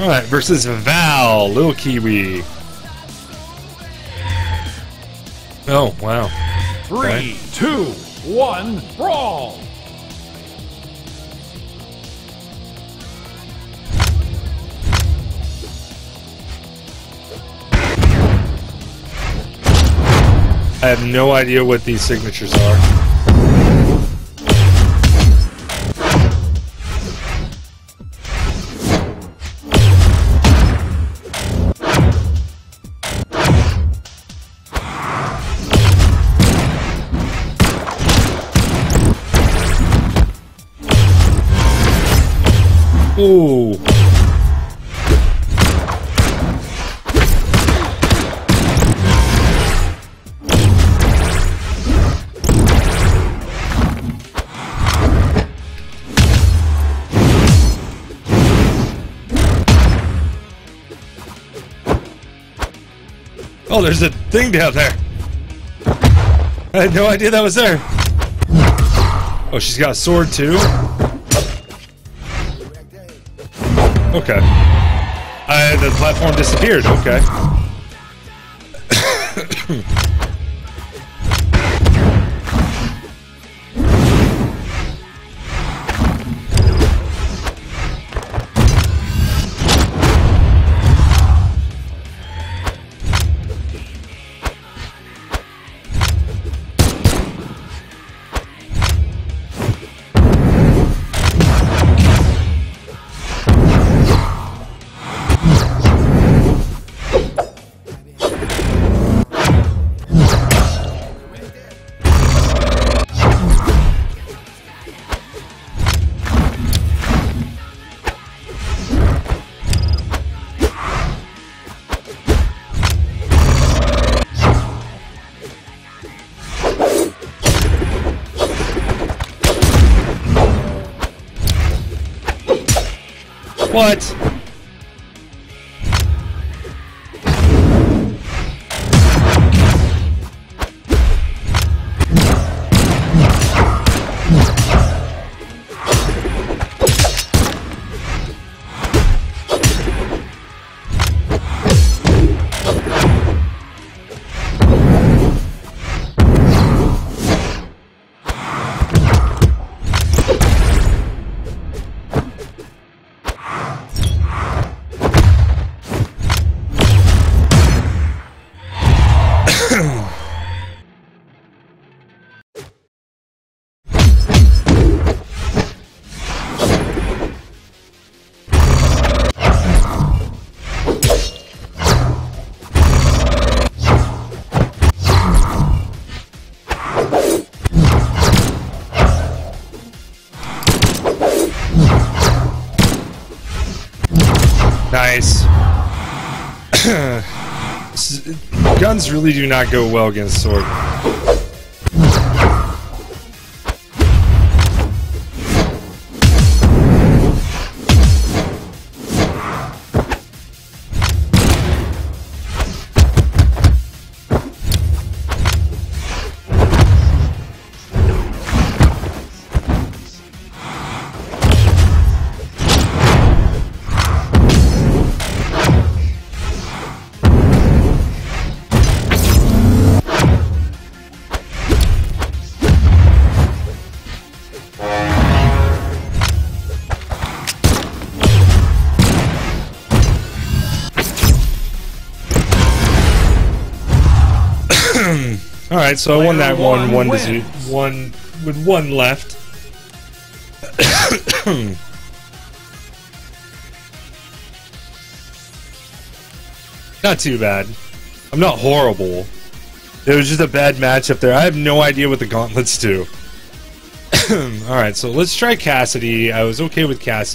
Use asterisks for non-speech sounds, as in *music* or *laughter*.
Alright, versus Val, Little Kiwi. Oh, wow. Three, two, one, brawl! I have no idea what these signatures are. Ooh. Oh, there's a thing down there. I had no idea that was there. Oh, she's got a sword too? Okay. Uh, the platform disappeared, okay. What? Nice. *clears throat* Guns really do not go well against sword. *clears throat* All right, so I won that Player one, one one to one with one left. *coughs* not too bad. I'm not horrible. It was just a bad matchup there. I have no idea what the gauntlets do. *coughs* All right, so let's try Cassidy. I was okay with Cassidy.